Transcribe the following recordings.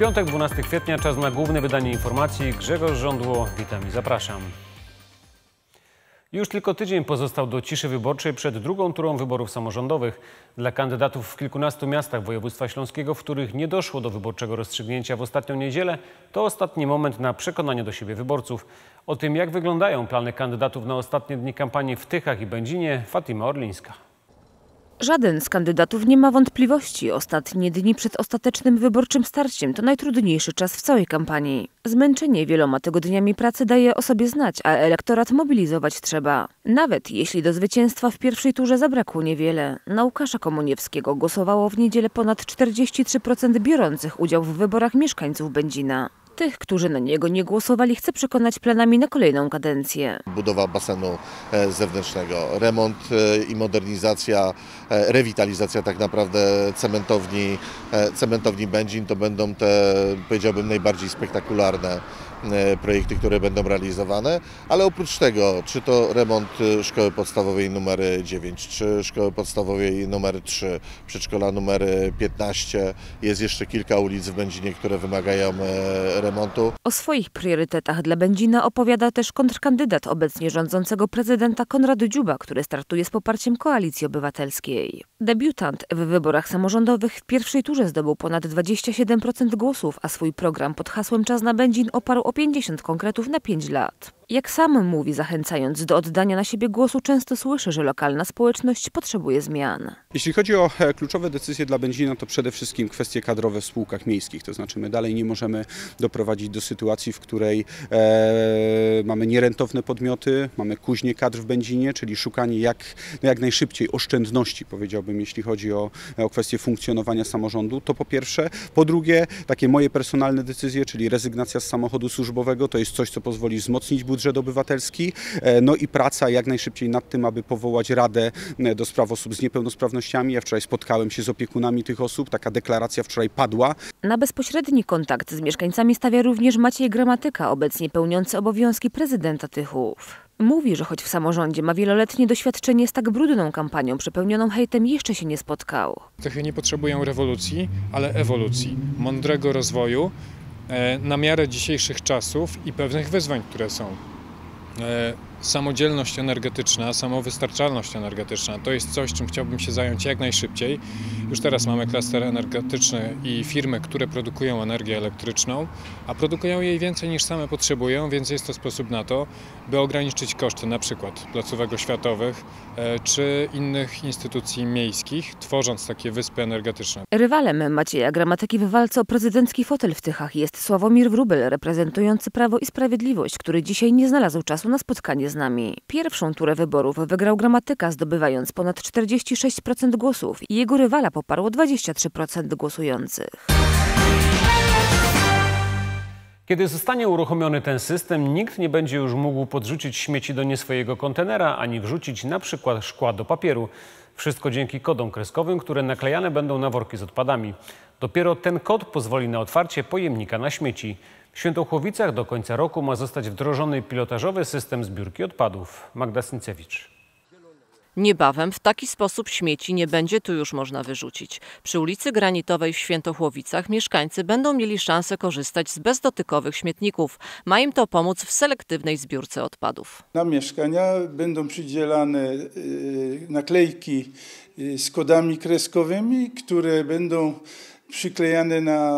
piątek, 12 kwietnia, czas na główne wydanie informacji. Grzegorz Żądło, witam i zapraszam. Już tylko tydzień pozostał do ciszy wyborczej przed drugą turą wyborów samorządowych. Dla kandydatów w kilkunastu miastach województwa śląskiego, w których nie doszło do wyborczego rozstrzygnięcia w ostatnią niedzielę, to ostatni moment na przekonanie do siebie wyborców. O tym, jak wyglądają plany kandydatów na ostatnie dni kampanii w Tychach i Będzinie, Fatima Orlińska. Żaden z kandydatów nie ma wątpliwości. Ostatnie dni przed ostatecznym wyborczym starciem to najtrudniejszy czas w całej kampanii. Zmęczenie wieloma tygodniami pracy daje o sobie znać, a elektorat mobilizować trzeba. Nawet jeśli do zwycięstwa w pierwszej turze zabrakło niewiele. Na Łukasza Komuniewskiego głosowało w niedzielę ponad 43% biorących udział w wyborach mieszkańców Będzina. Tych, którzy na niego nie głosowali, chce przekonać planami na kolejną kadencję. budowa basenu e, zewnętrznego, remont e, i modernizacja, e, rewitalizacja tak naprawdę cementowni, cementowni Będzin to będą te, powiedziałbym, najbardziej spektakularne projekty, które będą realizowane, ale oprócz tego, czy to remont e, szkoły podstawowej numer 9, czy szkoły podstawowej numer 3, przedszkola numer 15, jest jeszcze kilka ulic w Będzinie, które wymagają e, remontu. O swoich priorytetach dla Będzina opowiada też kontrkandydat obecnie rządzącego prezydenta Konrad Dziuba, który startuje z poparciem Koalicji Obywatelskiej. Debiutant w wyborach samorządowych w pierwszej turze zdobył ponad 27% głosów, a swój program pod hasłem Czas na Będzin oparł o 50 konkretów na 5 lat. Jak sam mówi, zachęcając do oddania na siebie głosu, często słyszy, że lokalna społeczność potrzebuje zmian. Jeśli chodzi o e, kluczowe decyzje dla Będzina, to przede wszystkim kwestie kadrowe w spółkach miejskich. To znaczy my dalej nie możemy doprowadzić do sytuacji, w której e, mamy nierentowne podmioty, mamy kuźnie kadr w Będzinie, czyli szukanie jak, no jak najszybciej oszczędności, powiedziałbym, jeśli chodzi o, o kwestię funkcjonowania samorządu. To po pierwsze. Po drugie, takie moje personalne decyzje, czyli rezygnacja z samochodu służbowego, to jest coś, co pozwoli wzmocnić budżet obywatelski. E, no i praca jak najszybciej nad tym, aby powołać Radę e, do spraw osób z niepełnosprawnościami. Ja wczoraj spotkałem się z opiekunami tych osób. Taka deklaracja wczoraj padła. Na bezpośredni kontakt z mieszkańcami stawia również Maciej Gramatyka, obecnie pełniący obowiązki prezydenta Tychów. Mówi, że choć w samorządzie ma wieloletnie doświadczenie z tak brudną kampanią przepełnioną hejtem jeszcze się nie spotkał. Tychy nie potrzebują rewolucji, ale ewolucji, mądrego rozwoju na miarę dzisiejszych czasów i pewnych wyzwań, które są. Samodzielność energetyczna, samowystarczalność energetyczna to jest coś, czym chciałbym się zająć jak najszybciej. Już teraz mamy klaster energetyczny i firmy, które produkują energię elektryczną, a produkują jej więcej niż same potrzebują, więc jest to sposób na to, by ograniczyć koszty na przykład placówek oświatowych e, czy innych instytucji miejskich, tworząc takie wyspy energetyczne. Rywalem Macieja Gramatyki w walce o prezydencki fotel w Tychach jest Sławomir Wróbel, reprezentujący Prawo i Sprawiedliwość, który dzisiaj nie znalazł czasu na spotkanie z nami. Pierwszą turę wyborów wygrał Gramatyka, zdobywając ponad 46% głosów. Jego rywala poparło 23% głosujących. Kiedy zostanie uruchomiony ten system, nikt nie będzie już mógł podrzucić śmieci do nie swojego kontenera, ani wrzucić na przykład szkła do papieru. Wszystko dzięki kodom kreskowym, które naklejane będą na worki z odpadami. Dopiero ten kod pozwoli na otwarcie pojemnika na śmieci. W Świętochłowicach do końca roku ma zostać wdrożony pilotażowy system zbiórki odpadów. Magda Syncewicz. Niebawem w taki sposób śmieci nie będzie tu już można wyrzucić. Przy ulicy Granitowej w Świętochłowicach mieszkańcy będą mieli szansę korzystać z bezdotykowych śmietników. Ma im to pomóc w selektywnej zbiórce odpadów. Na mieszkania będą przydzielane y, naklejki y, z kodami kreskowymi, które będą przyklejane na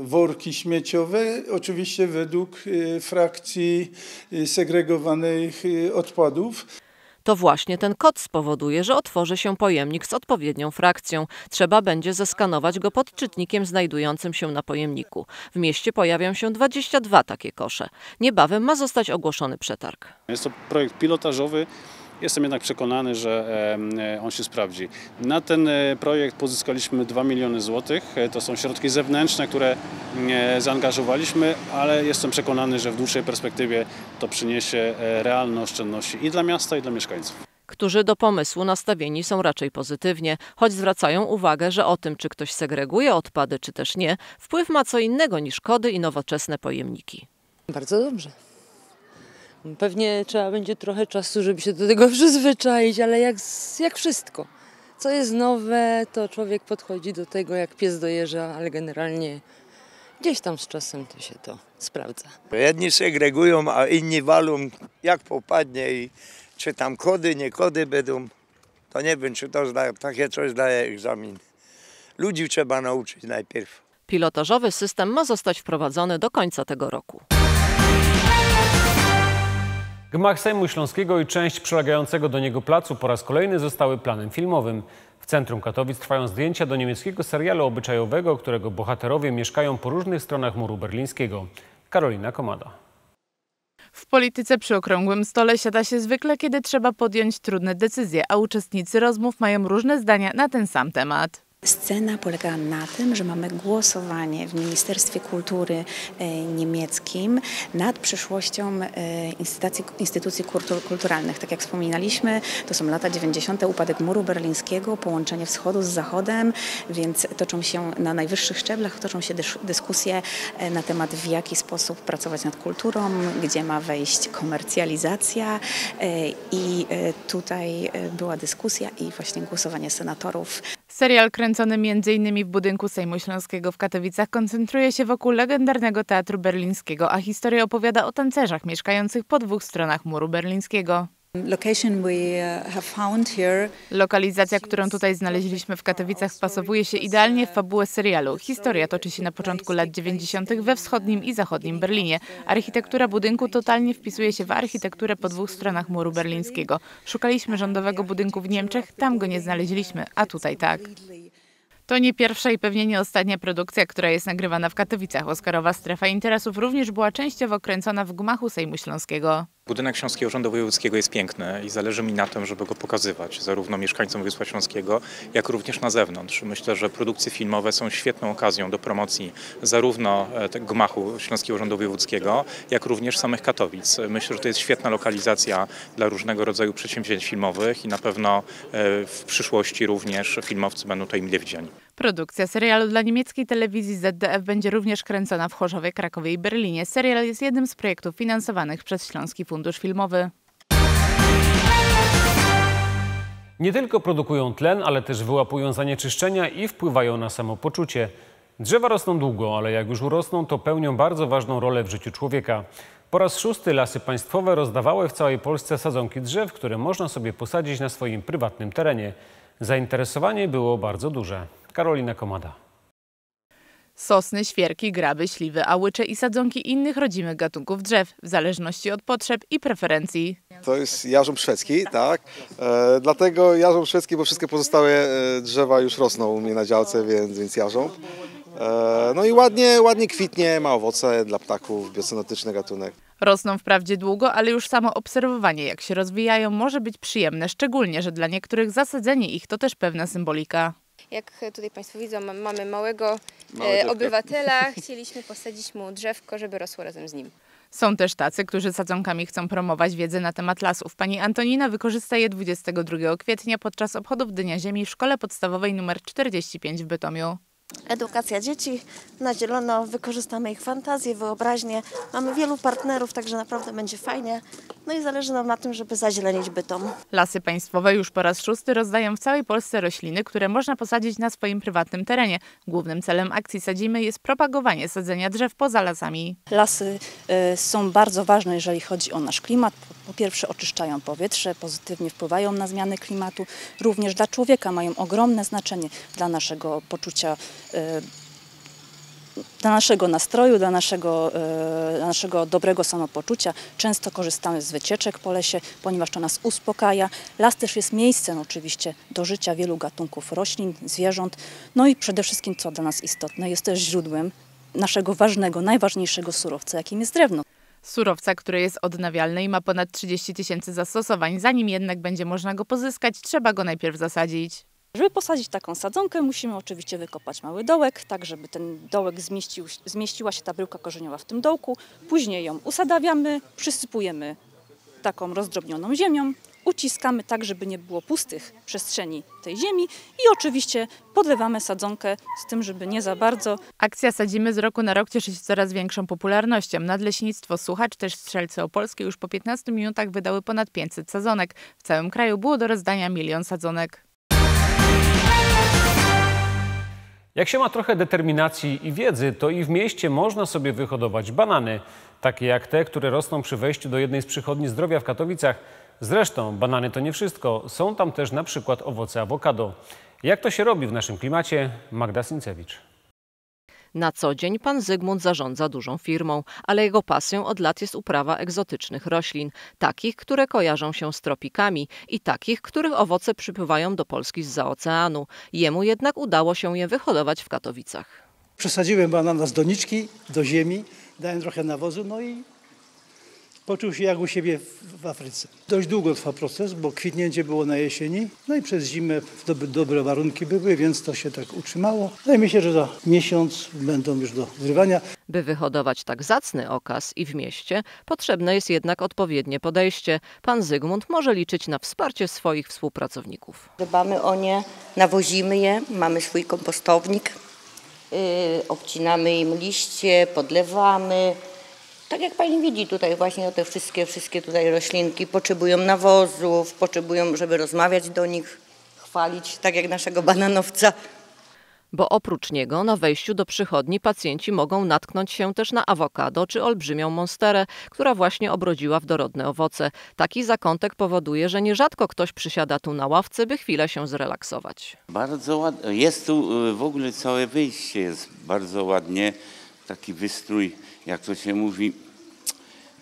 worki śmieciowe, oczywiście według y, frakcji y, segregowanych y, odpadów. To właśnie ten kod spowoduje, że otworzy się pojemnik z odpowiednią frakcją. Trzeba będzie zeskanować go pod czytnikiem znajdującym się na pojemniku. W mieście pojawią się 22 takie kosze. Niebawem ma zostać ogłoszony przetarg. Jest to projekt pilotażowy. Jestem jednak przekonany, że e, on się sprawdzi. Na ten e, projekt pozyskaliśmy 2 miliony złotych. E, To są środki zewnętrzne, które e, zaangażowaliśmy, ale jestem przekonany, że w dłuższej perspektywie to przyniesie realne oszczędności i dla miasta, i dla mieszkańców. którzy do pomysłu nastawieni są raczej pozytywnie, choć zwracają uwagę, że o tym, czy ktoś segreguje odpady, czy też nie, wpływ ma co innego niż kody i nowoczesne pojemniki. Bardzo dobrze. Pewnie trzeba będzie trochę czasu, żeby się do tego przyzwyczaić, ale jak, jak wszystko. Co jest nowe, to człowiek podchodzi do tego jak pies do jeża, ale generalnie gdzieś tam z czasem to się to sprawdza. Jedni segregują, a inni walą jak popadnie i czy tam kody, nie kody będą. To nie wiem, czy to zda, takie coś daje egzamin. Ludzi trzeba nauczyć najpierw. Pilotażowy system ma zostać wprowadzony do końca tego roku. Gmach Sejmu Śląskiego i część przylegającego do niego placu po raz kolejny zostały planem filmowym. W centrum Katowic trwają zdjęcia do niemieckiego serialu obyczajowego, którego bohaterowie mieszkają po różnych stronach muru berlińskiego. Karolina Komada. W polityce przy okrągłym stole siada się zwykle, kiedy trzeba podjąć trudne decyzje, a uczestnicy rozmów mają różne zdania na ten sam temat. Scena polegała na tym, że mamy głosowanie w Ministerstwie Kultury e, niemieckim nad przyszłością e, instytucji, instytucji kultur, kulturalnych. Tak jak wspominaliśmy, to są lata 90., upadek muru berlińskiego, połączenie wschodu z zachodem, więc toczą się na najwyższych szczeblach, toczą się dyskusje e, na temat w jaki sposób pracować nad kulturą, gdzie ma wejść komercjalizacja i tutaj była dyskusja i właśnie głosowanie senatorów. Serial kręcony m.in. w budynku Sejmu Śląskiego w Katowicach koncentruje się wokół legendarnego Teatru Berlińskiego, a historia opowiada o tancerzach mieszkających po dwóch stronach muru berlińskiego. Uh, Lokalizacja, którą tutaj znaleźliśmy w Katowicach, wpasowuje się idealnie w fabułę serialu. Historia toczy się na początku lat 90. we wschodnim i zachodnim Berlinie. Architektura budynku totalnie wpisuje się w architekturę po dwóch stronach muru berlińskiego. Szukaliśmy rządowego budynku w Niemczech, tam go nie znaleźliśmy, a tutaj tak. To nie pierwsza i pewnie nie ostatnia produkcja, która jest nagrywana w Katowicach. Oscarowa strefa interesów również była częściowo kręcona w gmachu Sejmu Śląskiego. Budynek Śląskiego Urzędu Wojewódzkiego jest piękny i zależy mi na tym, żeby go pokazywać zarówno mieszkańcom Województwa Śląskiego, jak również na zewnątrz. Myślę, że produkcje filmowe są świetną okazją do promocji zarówno e, gmachu Śląskiego Urzędu Wojewódzkiego, jak również samych Katowic. Myślę, że to jest świetna lokalizacja dla różnego rodzaju przedsięwzięć filmowych i na pewno e, w przyszłości również filmowcy będą tutaj mile widziani. Produkcja serialu dla niemieckiej telewizji ZDF będzie również kręcona w Chorzowie, Krakowie i Berlinie. Serial jest jednym z projektów finansowanych przez Śląski Fundusz Filmowy. Nie tylko produkują tlen, ale też wyłapują zanieczyszczenia i wpływają na samopoczucie. Drzewa rosną długo, ale jak już urosną, to pełnią bardzo ważną rolę w życiu człowieka. Po raz szósty lasy państwowe rozdawały w całej Polsce sadzonki drzew, które można sobie posadzić na swoim prywatnym terenie. Zainteresowanie było bardzo duże. Karolina Komada. Sosny, świerki, graby, śliwy, ałycze i sadzonki innych rodzimych gatunków drzew, w zależności od potrzeb i preferencji. To jest jarząb szwedzki, tak. E, dlatego jarząb szwedzki, bo wszystkie pozostałe e, drzewa już rosną u mnie na działce, więc, więc jarząb. E, no i ładnie, ładnie kwitnie, ma owoce dla ptaków, biocenotyczny gatunek. Rosną wprawdzie długo, ale już samo obserwowanie, jak się rozwijają, może być przyjemne, szczególnie, że dla niektórych zasadzenie ich to też pewna symbolika. Jak tutaj Państwo widzą, mamy małego e, obywatela. Chcieliśmy posadzić mu drzewko, żeby rosło razem z nim. Są też tacy, którzy sadzonkami chcą promować wiedzę na temat lasów. Pani Antonina wykorzysta je 22 kwietnia podczas obchodów Dnia Ziemi w Szkole Podstawowej nr 45 w Bytomiu. Edukacja dzieci na zielono, wykorzystamy ich fantazję, wyobraźnię. Mamy wielu partnerów, także naprawdę będzie fajnie. No i zależy nam na tym, żeby zazielenić bytom. Lasy państwowe już po raz szósty rozdają w całej Polsce rośliny, które można posadzić na swoim prywatnym terenie. Głównym celem akcji Sadzimy jest propagowanie sadzenia drzew poza lasami. Lasy y, są bardzo ważne, jeżeli chodzi o nasz klimat. Po pierwsze oczyszczają powietrze, pozytywnie wpływają na zmiany klimatu. Również dla człowieka mają ogromne znaczenie dla naszego poczucia y, dla naszego nastroju, dla naszego, e, dla naszego dobrego samopoczucia. Często korzystamy z wycieczek po lesie, ponieważ to nas uspokaja. Las też jest miejscem oczywiście do życia wielu gatunków roślin, zwierząt. No i przede wszystkim, co dla nas istotne, jest też źródłem naszego ważnego, najważniejszego surowca, jakim jest drewno. Surowca, który jest odnawialny i ma ponad 30 tysięcy zastosowań. Zanim jednak będzie można go pozyskać, trzeba go najpierw zasadzić. Żeby posadzić taką sadzonkę, musimy oczywiście wykopać mały dołek, tak żeby ten dołek zmieścił, zmieściła się ta bryłka korzeniowa w tym dołku. Później ją usadawiamy, przysypujemy taką rozdrobnioną ziemią, uciskamy tak, żeby nie było pustych przestrzeni tej ziemi i oczywiście podlewamy sadzonkę z tym, żeby nie za bardzo. Akcja Sadzimy z roku na rok cieszy się coraz większą popularnością. Nadleśnictwo Słuchacz, też Strzelce Opolskie już po 15 minutach wydały ponad 500 sadzonek. W całym kraju było do rozdania milion sadzonek. Jak się ma trochę determinacji i wiedzy, to i w mieście można sobie wyhodować banany, takie jak te, które rosną przy wejściu do jednej z przychodni zdrowia w Katowicach. Zresztą banany to nie wszystko, są tam też na przykład owoce awokado. Jak to się robi w naszym klimacie? Magda Sincewicz. Na co dzień pan Zygmunt zarządza dużą firmą, ale jego pasją od lat jest uprawa egzotycznych roślin, takich, które kojarzą się z tropikami i takich, których owoce przypływają do Polski z oceanu. Jemu jednak udało się je wyhodować w Katowicach. Przesadziłem banana z doniczki do ziemi, dałem trochę nawozu, no i poczuł się jak u siebie w, w Afryce. Dość długo trwa proces, bo kwitnięcie było na jesieni, no i przez zimę dobre, dobre warunki były, więc to się tak utrzymało. No i myślę, że za miesiąc będą już do zrywania. By wyhodować tak zacny okaz i w mieście, potrzebne jest jednak odpowiednie podejście. Pan Zygmunt może liczyć na wsparcie swoich współpracowników. Dbamy o nie, nawozimy je, mamy swój kompostownik, yy, obcinamy im liście, podlewamy. Tak jak pani widzi tutaj właśnie te wszystkie, wszystkie tutaj roślinki potrzebują nawozów, potrzebują, żeby rozmawiać do nich, chwalić, tak jak naszego bananowca. Bo oprócz niego na wejściu do przychodni pacjenci mogą natknąć się też na awokado czy olbrzymią monsterę, która właśnie obrodziła w dorodne owoce. Taki zakątek powoduje, że nierzadko ktoś przysiada tu na ławce, by chwilę się zrelaksować. Bardzo ładnie. Jest tu y, w ogóle całe wyjście, jest bardzo ładnie. Taki wystrój, jak to się mówi,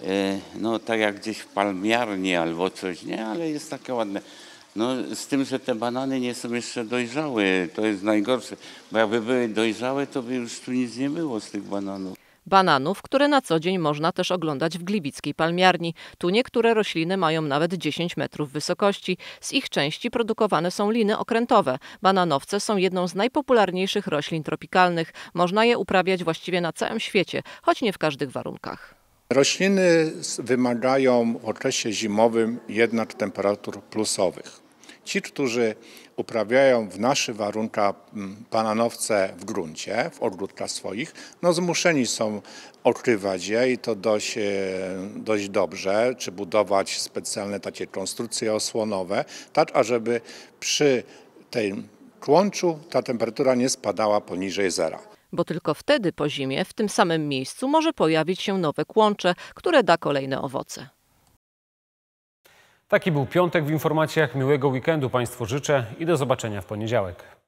e, no tak jak gdzieś w palmiarni albo coś, nie? Ale jest takie ładne. No z tym, że te banany nie są jeszcze dojrzałe, to jest najgorsze. Bo jakby były dojrzałe, to by już tu nic nie było z tych bananów. Bananów, które na co dzień można też oglądać w Gliwickiej palmiarni. Tu niektóre rośliny mają nawet 10 metrów wysokości. Z ich części produkowane są liny okrętowe. Bananowce są jedną z najpopularniejszych roślin tropikalnych. Można je uprawiać właściwie na całym świecie, choć nie w każdych warunkach. Rośliny wymagają w okresie zimowym jednak temperatur plusowych. Ci, którzy uprawiają w naszych warunkach bananowce w gruncie, w ogródkach swoich, no zmuszeni są okrywać je i to dość, dość dobrze, czy budować specjalne takie konstrukcje osłonowe, tak ażeby przy tej kłączu ta temperatura nie spadała poniżej zera bo tylko wtedy po zimie w tym samym miejscu może pojawić się nowe kłącze, które da kolejne owoce. Taki był piątek w informacjach. Miłego weekendu Państwu życzę i do zobaczenia w poniedziałek.